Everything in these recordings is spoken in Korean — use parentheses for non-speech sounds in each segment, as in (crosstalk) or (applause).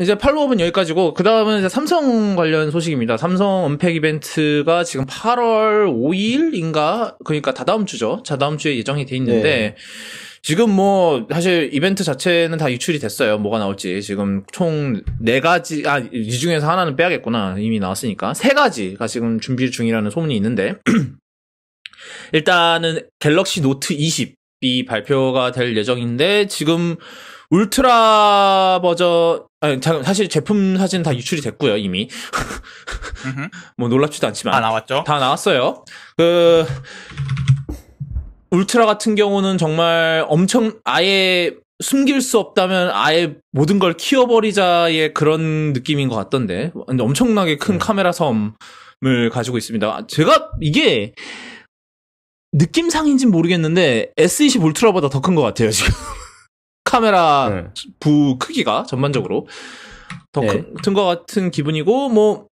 이제 follow-up은 여기까지고 그 다음은 이제 삼성 관련 소식입니다. 삼성 언팩 이벤트가 지금 8월 5일인가 그러니까 다다음 주죠. 다다음 주에 예정이 돼 있는데 네. 지금 뭐 사실 이벤트 자체는 다 유출이 됐어요. 뭐가 나올지 지금 총 네 가지 아 이 중에서 하나는 빼야겠구나 이미 나왔으니까 세 가지가 지금 준비 중이라는 소문이 있는데 (clears throat) 일단은 갤럭시 노트 20이 발표가 될 예정인데 지금 울트라 버전 아니 자- 사실 제품 사진 다 유출이 됐고요 이미. (laughs) 뭐 놀랍지도 않지만 다 나왔죠? 다 나왔어요. 그 울트라 같은 경우는 정말 엄청 아예 숨길 수 없다면 아예 모든 걸 키워버리자의 그런 느낌인 것 같던데 근데 엄청나게 큰 카메라 섬을 가지고 있습니다. 제가 이게 느낌상인진 모르겠는데 S20 울트라보다 더 큰 것 같아요 지금 (laughs) 카메라 네. 부 크기가 전반적으로 더 네. 큰것 같은 기분이고 뭐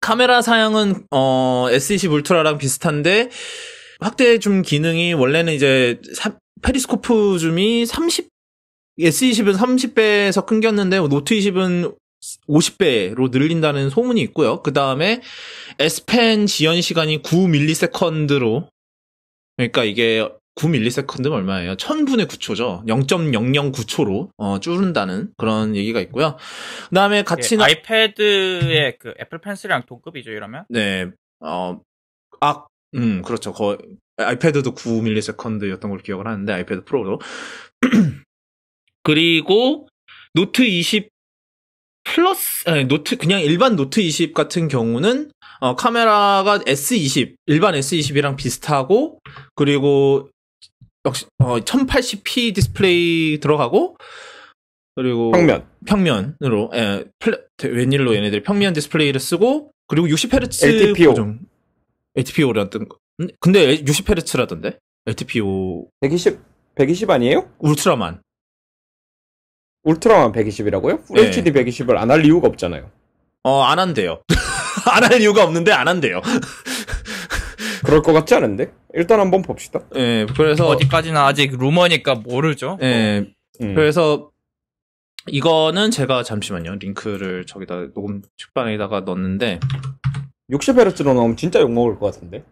카메라 사양은 어 S20 울트라랑 비슷한데 확대 줌 기능이 원래는 이제 사- periscope 줌이 30 S20은 30배에서 끊겼는데 노트 20은 50배로 늘린다는 소문이 있고요. 그 다음에 S펜 지연 시간이 9ms로 그러니까 이게 9ms면 얼마예요? 1000분의 9초죠. 0.009초로 어, 줄은다는 그런 얘기가 있고요. 그 다음에 같이 예, 나... 아이패드의 그 애플 펜슬이랑 동급이죠 이러면? 네, 어, 아, 음, 그렇죠. 거의, 아이패드도 9ms였던 걸로 기억을 하는데, 아이패드 프로도. (clears throat) 그리고, 노트 20 플러스, 아니, 노트, 그냥 일반 노트 20 같은 경우는, 어, 카메라가 S20, 일반 S20이랑 비슷하고, 그리고, 역시, 어, 1080p 디스플레이 들어가고, 그리고, 평면. 평면으로 예, 플레, 웬일로 얘네들이 평면 디스플레이를 쓰고 그리고 60Hz LTPO. 고정 LTPO라던 근데 60Hz라던데 LTPO 120 120 아니에요? 울트라만 울트라만 120이라고요? 네. FHD 120을 안 할 이유가 없잖아요. 어 안 한대요 (laughs) 안 할 이유가 없는데 안 한대요 (laughs) 그럴 것 같지 않은데? 일단 한번 봅시다. 예 그래서 어디까지나 아직 루머니까 모르죠. 예 음. 그래서 이거는 제가 잠시만요 링크를 저기다 녹음 책방에다가 넣었는데 60Hz로 나오면 진짜 욕먹을 것 같은데?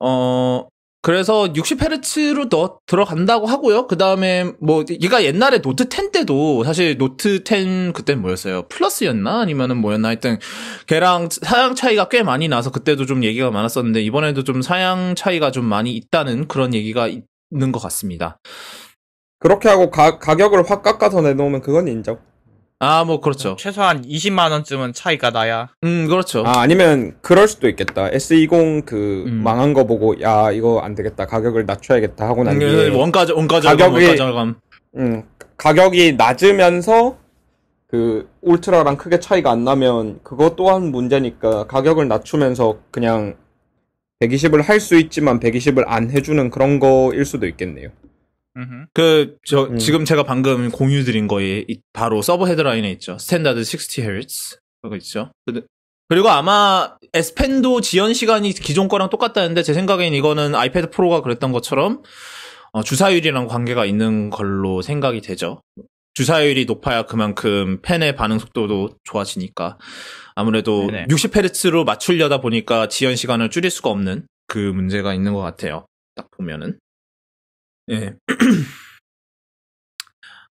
어, 그래서 60Hz로 넣, 들어간다고 하고요. 그 다음에, 뭐, 얘가 옛날에 노트 10 때도, 사실 노트 10 그때 뭐였어요? 플러스였나? 아니면은 뭐였나? 하여튼, 걔랑 사양 차이가 꽤 많이 나서 그때도 좀 얘기가 많았었는데, 이번에도 좀 사양 차이가 좀 많이 있다는 그런 얘기가 있는 것 같습니다. 그렇게 하고 가, 가격을 확 깎아서 내놓으면 그건 인정. 아, 뭐, 그렇죠. 최소한 20만 원쯤은 차이가 나야. 음, 그렇죠. 아, 아니면 그럴 수도 있겠다. S20 그 음. 망한 거 보고 야 이거 안 되겠다. 가격을 낮춰야겠다 하고 난 뒤에 음, 원가, 원가 절감, 가격이- 원가 절감. 음, 가격이 낮으면서 그 울트라랑 크게 차이가 안 나면 그것 또한 문제니까 가격을 낮추면서 그냥 120을 할 수 있지만 120을 안 해주는 그런 거일 수도 있겠네요. 그, 저, 음. 지금 제가 방금 공유 드린 거에, 이- 바로 sub 헤드라인에 있죠. standard 60Hz. 그거 있죠. 그- 그리고 아마, S펜도 지연 시간이 기존 거랑 똑같다는데, 제 생각엔 이거는 아이패드 프로가 그랬던 것처럼, 어, 주사율이랑 관계가 있는 걸로 생각이 되죠. 주사율이 높아야 그만큼 펜의 반응 속도도 좋아지니까. 아무래도 네네. 60Hz로 맞추려다 보니까 지연 시간을 줄일 수가 없는 그 문제가 있는 것 같아요. 딱 보면은. 예. (clears throat)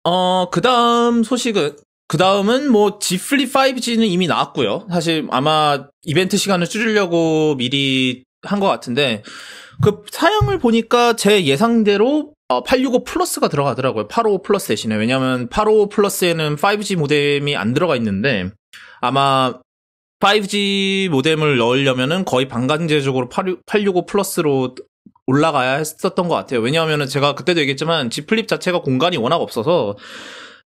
어, 그 다음 소식은, 그 다음은 뭐, Flip 5G는 이미 나왔고요. 사실 아마 이벤트 시간을 줄이려고 미리 한 것 같은데, 그 사양을 보니까 제 예상대로 어, 865 플러스가 들어가더라고요. 855 플러스 대신에. 왜냐면 855 플러스에는 5G 모뎀이 안 들어가 있는데, 아마 5G 모뎀을 넣으려면은 거의 반강제적으로 865 플러스로 올라가야 했었던 것 같아요. 왜냐하면은 제가 그때도 얘기했지만 Z 플립 자체가 공간이 워낙 없어서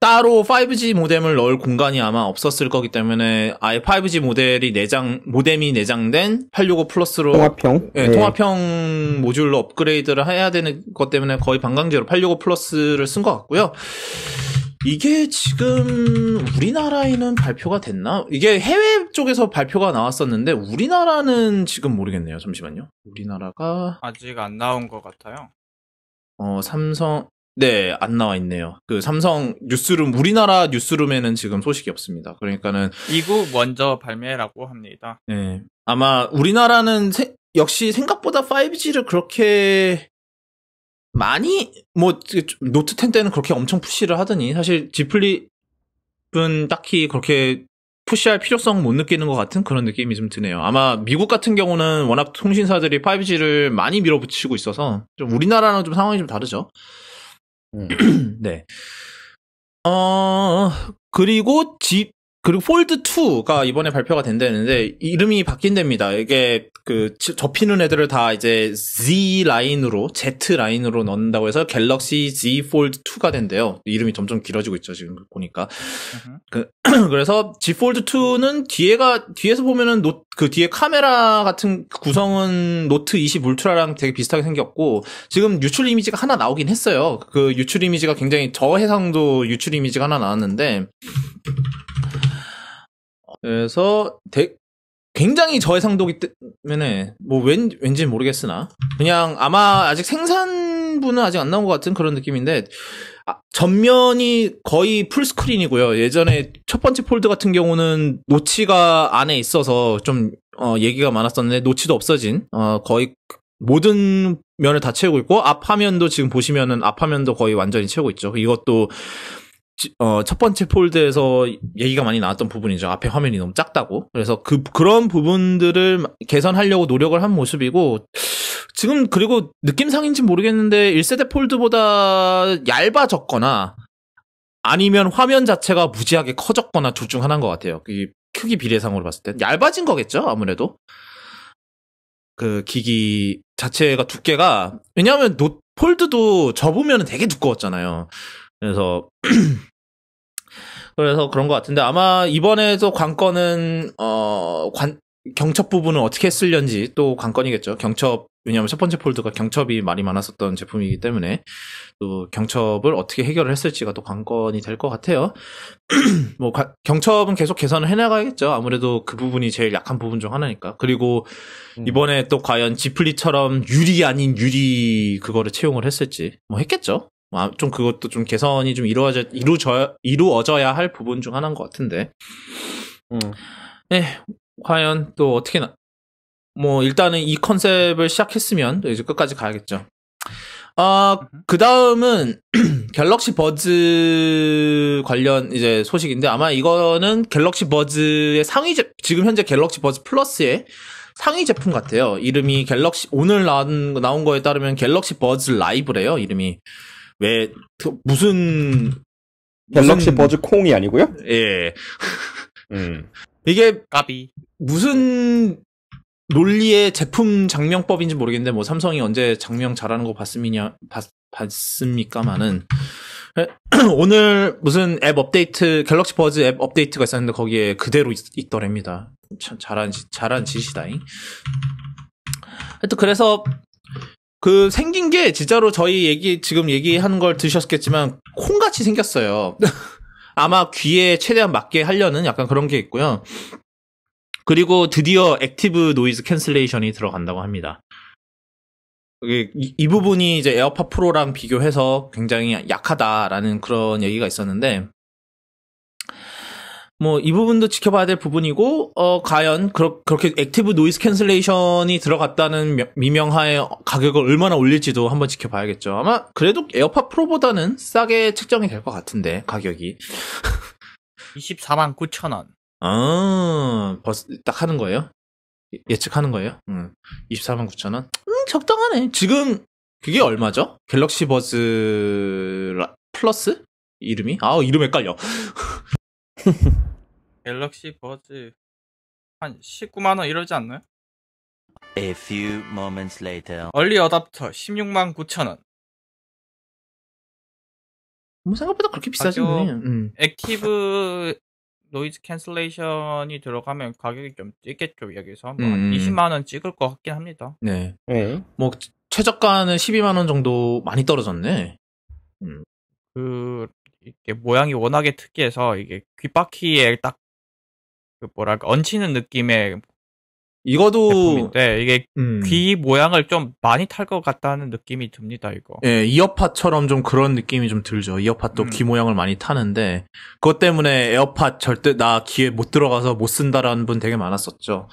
따로 5G 모뎀을 넣을 공간이 아마 없었을 거기 때문에 아예 5G 모델이 내장 모뎀이 내장된 865 플러스로 통합형. 예, 네. 통합형 모듈로 업그레이드를 해야 되는 것 때문에 거의 반강제로 865 플러스를 쓴 것 같고요. 이게 지금 우리나라에는 발표가 됐나? 이게 해외 쪽에서 발표가 나왔었는데 우리나라는 지금 모르겠네요. 잠시만요. 우리나라가 아직 안 나온 것 같아요. 어 삼성 네, 안 나와 있네요. 그 삼성 뉴스룸, 우리나라 뉴스룸에는 지금 소식이 없습니다. 그러니까는, 미국 먼저 발매라고 합니다. 네, 아마 우리나라는 세- 역시 생각보다 5G를 그렇게 많이, 뭐, 노트 10 때는 그렇게 엄청 push를 하더니, 사실 Z 플립은 딱히 그렇게 push할 필요성 못 느끼는 것 같은 그런 느낌이 좀 드네요. 아마 미국 같은 경우는 워낙 통신사들이 5G를 많이 밀어붙이고 있어서, 좀 우리나라는 좀 상황이 좀 다르죠. 음. (clears throat) 네. 어, 그리고 집, 그리고 폴드 2가 이번에 발표가 된다는데, 이름이 바뀐답니다. 이게, 그, 지- 접히는 애들을 다 이제 Z 라인으로, Z 라인으로 넣는다고 해서 갤럭시 Z 폴드 2가 된대요. 이름이 점점 길어지고 있죠, 지금 보니까. 음흠. (clears throat) 그래서 Z 폴드 2는 뒤에가 뒤에서 보면은 노, 그 뒤에 카메라 같은 구성은 노트 20 울트라랑 되게 비슷하게 생겼고 지금 유출 이미지가 하나 나오긴 했어요. 그 유출 이미지가 굉장히 저해상도 유출 이미지가 하나 나왔는데 그래서 대- 굉장히 저해상도기 때문에 뭐 왠, 왠지 모르겠으나 그냥 아마 아직 생산부는 아직 안 나온 것 같은 그런 느낌인데 아, 전면이 거의 full screen이고요. 예전에 첫 번째 폴드 같은 경우는 노치가 안에 있어서 좀 어, 얘기가 많았었는데 노치도 없어진 어, 거의 모든 면을 다 채우고 있고 앞 화면도 지금 보시면은 앞 화면도 거의 완전히 채우고 있죠. 이것도 지- 어, 첫 번째 폴드에서 얘기가 많이 나왔던 부분이죠. 앞에 화면이 너무 작다고. 그래서 그 그런 부분들을 개선하려고 노력을 한 모습이고 지금 그리고 느낌상인지 모르겠는데 1세대 폴드보다 얇아졌거나 아니면 화면 자체가 무지하게 커졌거나 둘 중 하나인 것 같아요. 이 크기 비례상으로 봤을 때 얇아진 거겠죠 아무래도 그 기기 자체가 두께가 왜냐하면 노 폴드도 접으면 되게 두꺼웠잖아요. 그래서 (clears throat) 그래서 그런 것 같은데 아마 이번에도 관건은 어 관, 경첩 부분은 어떻게 쓸련지 또 관건이겠죠. 경첩 왜냐하면 첫 번째 폴드가 경첩이 말이 많았었던 제품이기 때문에 또 경첩을 어떻게 해결을 했을지가 또 관건이 될 것 같아요. (clears throat) 뭐 가- 경첩은 계속 개선을 해나가야겠죠. 아무래도 그 부분이 제일 약한 부분 중 하나니까. 그리고 음. 이번에 또 과연 지플리처럼 유리 아닌 유리 그거를 채용을 했을지 뭐 했겠죠. 아, 좀 그것도 좀 개선이 좀 이루어져 이루어져 이루어져야 할 부분 중 하나인 것 같은데. 음. 예, 과연 또 어떻게 나, 뭐, 일단은 이 컨셉을 시작했으면 또 이제 끝까지 가야겠죠. 아, 그 다음은 (clears throat) 갤럭시 버즈 관련 이제 소식인데 아마 이거는 갤럭시 버즈의 상위 제, 지금 현재 갤럭시 버즈 플러스의 상위 제품 같아요. 이름이 갤럭시, 오늘 나온, 나온 거에 따르면 갤럭시 버즈 라이브래요, 이름이. 왜, 그 무슨, 갤럭시 무슨- 버즈 콩이 아니고요? 예. 음. 이게 까비. 무슨 논리의 제품 작명법인지 모르겠는데 뭐 삼성이 언제 작명 잘하는 거 봤습니냐 봤, 봤습니까마는 에, (clears throat) 오늘 무슨 앱 업데이트 갤럭시 버즈 앱 업데이트가 있었는데 거기에 그대로 있, 더랍니다참 잘한 짓- 잘한 짓이다잉. 하여튼 그래서 그 생긴 게 진짜로 저희 얘기 지금 얘기하는 걸 들으셨겠지만 콩같이 생겼어요. (laughs) 아마 귀에 최대한 맞게 하려는 약간 그런 게 있고요. 그리고 드디어 active noise cancellation이 들어간다고 합니다. 이게 이, 이 부분이 이제 에어팟 프로랑 비교해서 굉장히 약하다라는 그런 얘기가 있었는데, 뭐, 이 부분도 지켜봐야 될 부분이고, 어, 과연, 그렇, 그렇게 active noise cancellation이 들어갔다는 명- 미명하에 가격을 얼마나 올릴지도 한번 지켜봐야겠죠. 아마, 그래도 에어팟 프로보다는 싸게 책정이 될 것 같은데, 가격이. (laughs) 24만 9천 원. 아, 벌써 딱 하는 거예요? 예- 예측하는 거예요? 음. 24만 9천 원? 음, 적당하네. 지금 그게 얼마죠? 갤럭시 버즈 라- 플러스? 이름이? 아, 이름 헷갈려. (laughs) 갤럭시 버즈 한 19만 원 이러지 않나요? A few moments later. early adopter 16만 9천 원. 뭐 생각보다 그렇게 비싸지 않네. 음. active noise cancellation이 들어가면 가격이 좀 뛰겠죠 여기서 뭐 음. 20만 원 찍을 것 같긴 합니다. 네. 네. 뭐 최저가는 12만 원 정도 많이 떨어졌네. 그 이게 모양이 워낙에 특이해서 이게 귓바퀴에 딱 그 뭐랄까 얹히는 느낌의 이거도 제품인데 이게 음, 귀 모양을 좀 많이 탈 것 같다는 느낌이 듭니다. 이거. 예, 이어팟처럼 좀 그런 느낌이 좀 들죠. 이어팟도 음. 귀 모양을 많이 타는데 그것 때문에 에어팟 절대 나 귀에 못 들어가서 못 쓴다라는 분 되게 많았었죠.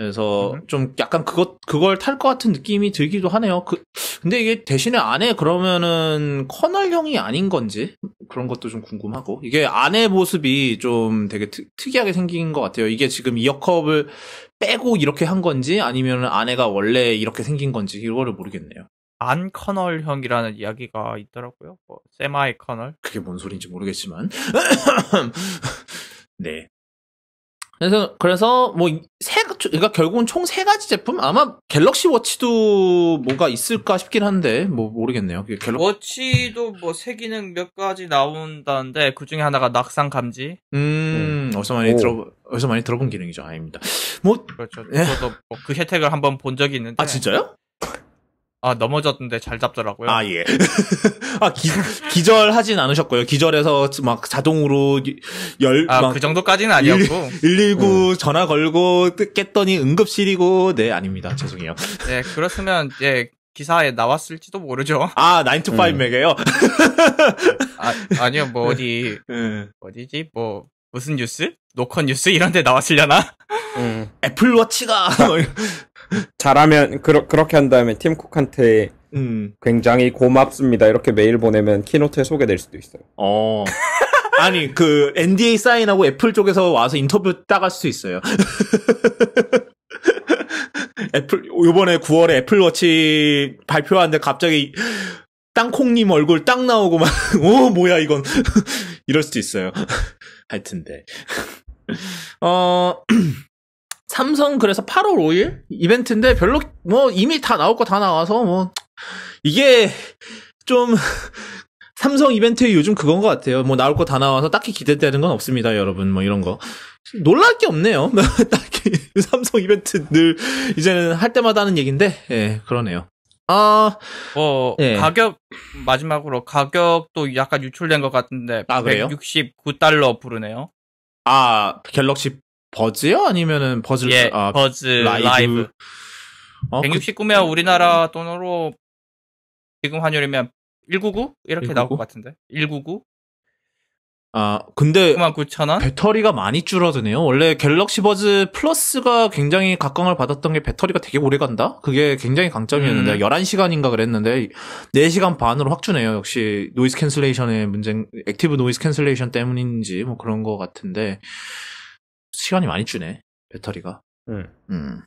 그래서 음. 좀 약간 그것 그걸 탈 것 같은 느낌이 들기도 하네요. 그 근데 이게 대신에 안에 그러면은 커널형이 아닌 건지 그런 것도 좀 궁금하고 이게 안에 모습이 좀 되게 특, 특이하게 생긴 것 같아요. 이게 지금 ear cup을 빼고 이렇게 한 건지 아니면 안에가 원래 이렇게 생긴 건지 이거를 모르겠네요. 안 커널형이라는 이야기가 있더라고요. 뭐 세마이 커널. 그게 뭔 소리인지 모르겠지만. (laughs) 네. 그래서, 그래서, 뭐, 세, 그러니까 결국은 총 세 가지 제품? 아마 갤럭시 워치도 뭐가 있을까 싶긴 한데, 뭐, 모르겠네요. 갤럭, 워치도 뭐새 기능 몇 가지 나온다는데 그 중에 하나가 낙상 감지. 음, 어디서 많이 오. 들어, 어디서 많이 들어본 기능이죠. 아닙니다. 뭐, 그렇죠. 예. 저도 뭐 그 혜택을 한번 본 적이 있는데. 아, 진짜요? 아, 넘어졌는데 잘 잡더라고요. 아, 예. (laughs) 아, 기, 기절하진 않으셨고요. 기절해서 막 자동으로 열, 아, 막그 정도까지는 아니었고. 119 전화 걸고 깼더니 응급실이고, 네, 아닙니다. 죄송해요. 네, 그렇으면 예, 기사에 나왔을지도 모르죠. 아, 9 to 5 음. 아, 아니요, 뭐 어디 예. 어디지? 뭐 무슨 뉴스? 노컷 뉴스 이런 데 나왔으려나? 음. 애플워치가 (laughs) 잘하면 그러, 그렇게 한 다음에 팀 쿡한테 음. 굉장히 고맙습니다 이렇게 메일 보내면 keynote에 소개될 수도 있어요. 어. (laughs) 아니 그 NDA 사인하고 애플 쪽에서 와서 인터뷰 딱할수 있어요. (laughs) 애플 요번에 9월에 애플워치 발표하는데 갑자기 땅콩님 얼굴 딱 나오고 막 (laughs) 오 뭐야 이건 이럴 수도 있어요. 하여튼데 어 (clears throat) 삼성 그래서 8월 5일 이벤트인데 별로 뭐 이미 다 나올 거 다 나와서 뭐 이게 좀 (laughs) 삼성 이벤트의 요즘 그건 것 같아요. 뭐 나올 거 다 나와서 딱히 기대되는 건 없습니다, 여러분. 뭐 이런 거. 놀랄 게 없네요. (laughs) 딱히 삼성 이벤트 늘 이제는 할 때마다 하는 얘기인데, 예, 그러네요. 아, 뭐 예. 가격 마지막으로 가격도 약간 유출된 것 같은데 아, 그래요? 169달러 부르네요. 아, 갤럭시 버즈요? 아니면은 버즈, 예, 아, 버즈 라이브. 라이브. 어, 그- 169면 우리나라 돈으로 지금 환율이면 199 이렇게 199? 나올 것 같은데. 199? 아, 근데 99,000원? 배터리가 많이 줄어드네요. 원래 갤럭시 버즈 플러스가 굉장히 각광을 받았던 게 배터리가 되게 오래 간다? 그게 굉장히 강점이었는데, 음. 11시간인가 그랬는데, 4시간 반으로 확 주네요. 역시, noise cancellation의 문제, active noise cancellation 때문인지, 뭐 그런 거 같은데, 시간이 많이 주네, 배터리가. 음. 음.